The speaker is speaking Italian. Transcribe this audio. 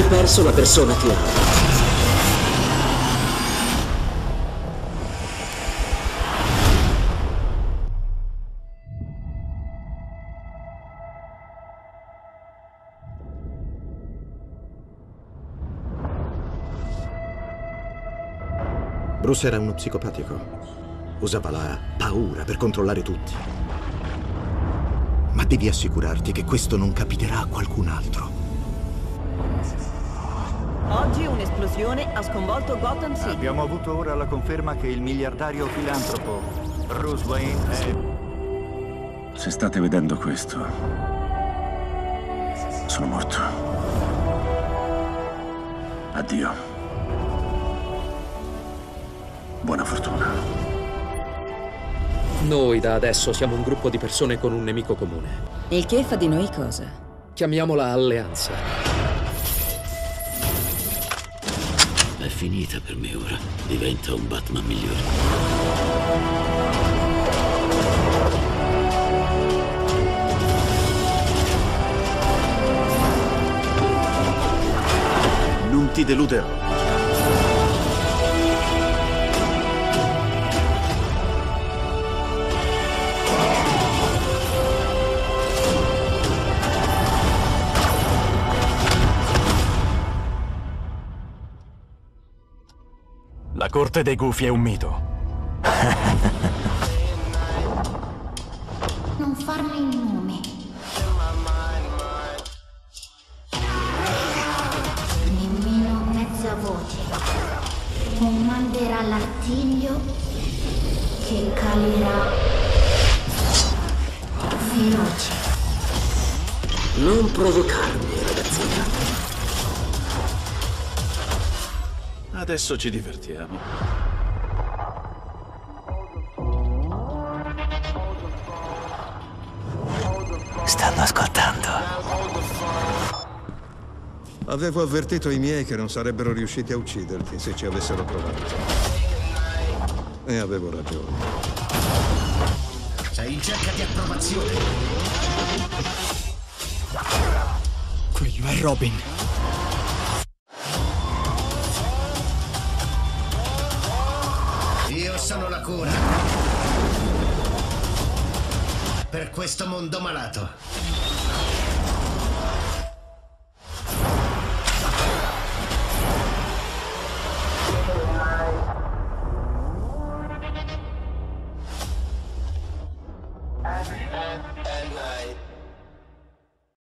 perso la persona che ami. Bruce era uno psicopatico. Usava la paura per controllare tutti. Ma devi assicurarti che questo non capiterà a qualcun altro. Oggi un'esplosione ha sconvolto Gotham City. Abbiamo avuto ora la conferma che il miliardario filantropo Bruce Wayne è... Se state vedendo questo, sono morto. Addio. Buona fortuna. Noi da adesso siamo un gruppo di persone con un nemico comune. Il che fa di noi cosa? Chiamiamola alleanza. Finita per me ora. Diventa un Batman migliore. Non ti deluderò. Corte dei gufi è un mito. Non farmi il nome. Nemmeno mezza voce. Comanderà l'artiglio che calerà feroce. Non provocarmi, Adesso ci divertiamo. Stanno ascoltando. Avevo avvertito i miei che non sarebbero riusciti a ucciderti se ci avessero provato. E avevo ragione. Sei in cerca di approvazione. Quello è Robin. Sono la cura. Per questo mondo malato.